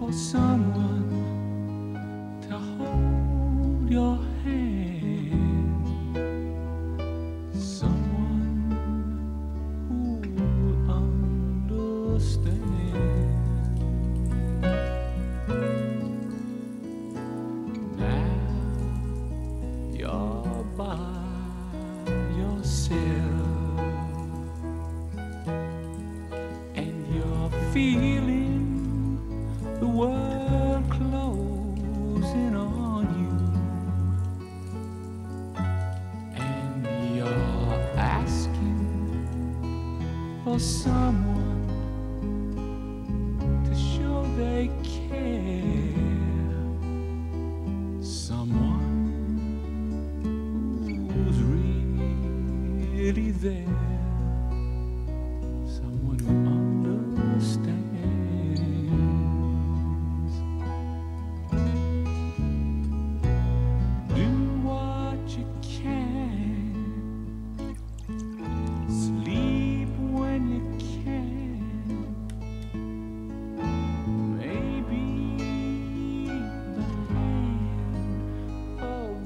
for someone someone to show they care. Someone who's really there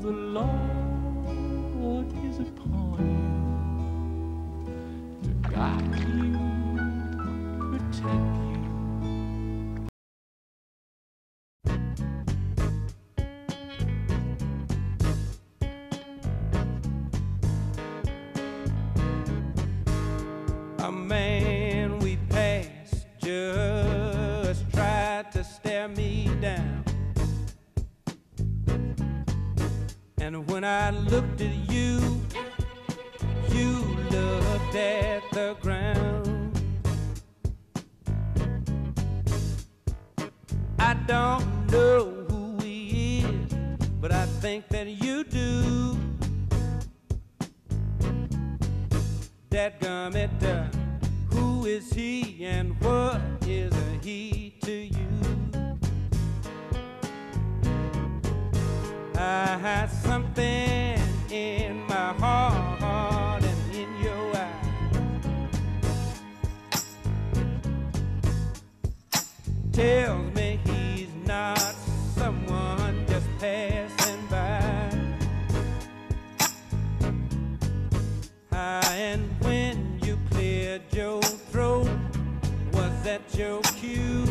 the Lord is upon you to guide you, protect you. When I looked at you, you looked at the ground. I don't know who he is, but I think that you do. that gummit uh, who is he and what is a he to you i had something in my heart and in your eyes. tells me he's not someone just passing by and when you cleared your throat, was that your cue?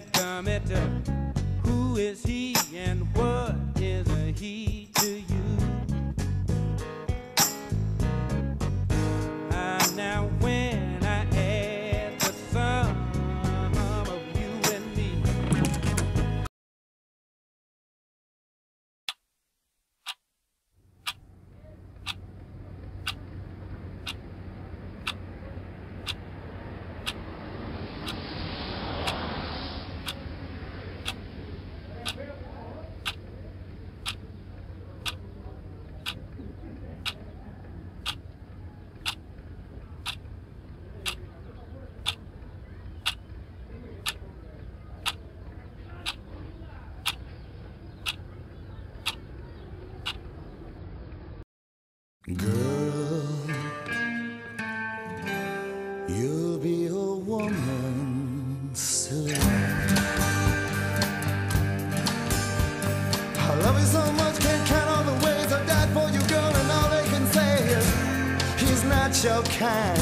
That commenter, who is he and what is a he to you? Woman soon. I love you so much, can't count all the ways I died for you, girl, and all they can say is he's not your kind.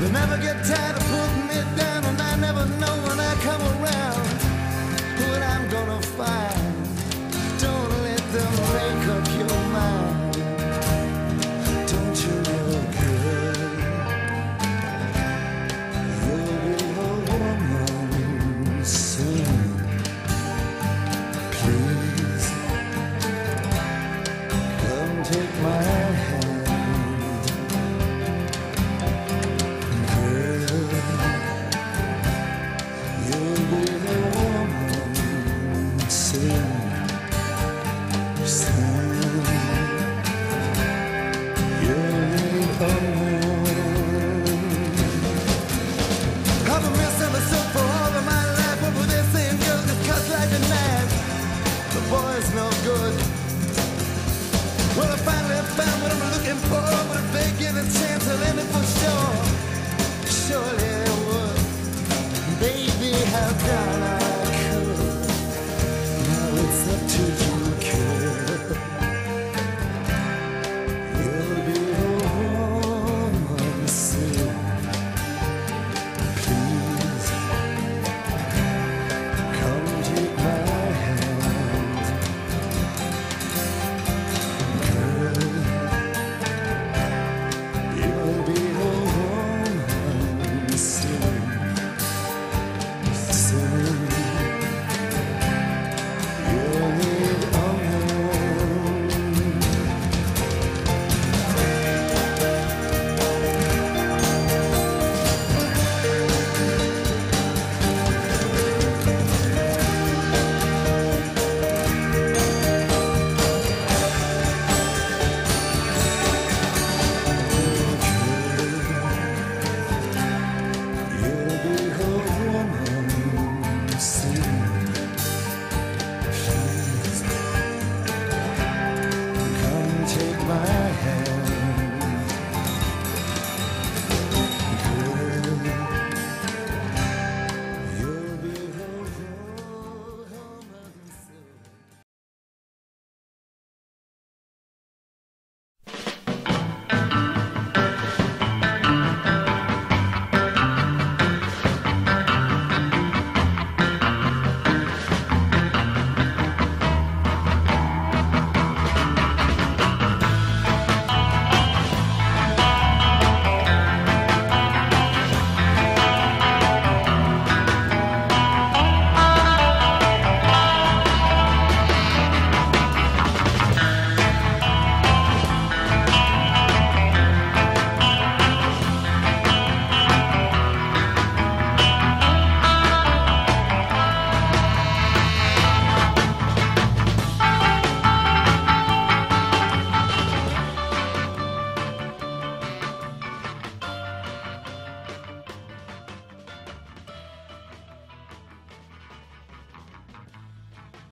They never get tired of putting me down, and I never know when I come around what I'm gonna find.